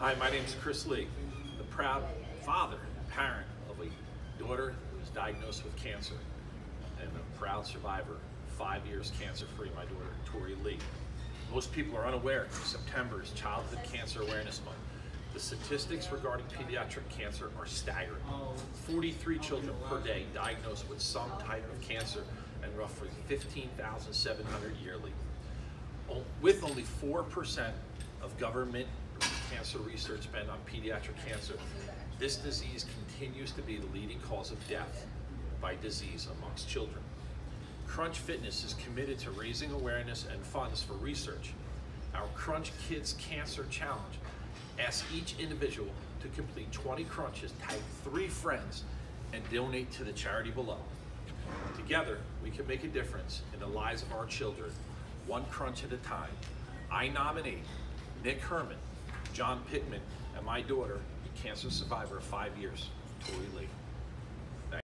Hi, my name is Chris Lee, the proud father and parent of a daughter who was diagnosed with cancer and a proud survivor, five years cancer-free, my daughter, Tori Lee. Most people are unaware September is Childhood Cancer Awareness Month. The statistics regarding pediatric cancer are staggering. 43 children per day diagnosed with some type of cancer and roughly 15,700 yearly. With only 4% of government cancer research spent on pediatric cancer, this disease continues to be the leading cause of death by disease amongst children. Crunch Fitness is committed to raising awareness and funds for research. Our Crunch Kids Cancer Challenge asks each individual to complete 20 crunches, tag three friends, and donate to the charity below. Together, we can make a difference in the lives of our children, one crunch at a time. I nominate Nick Herman, John Pittman, and my daughter, a cancer survivor of five years, Tori Lee.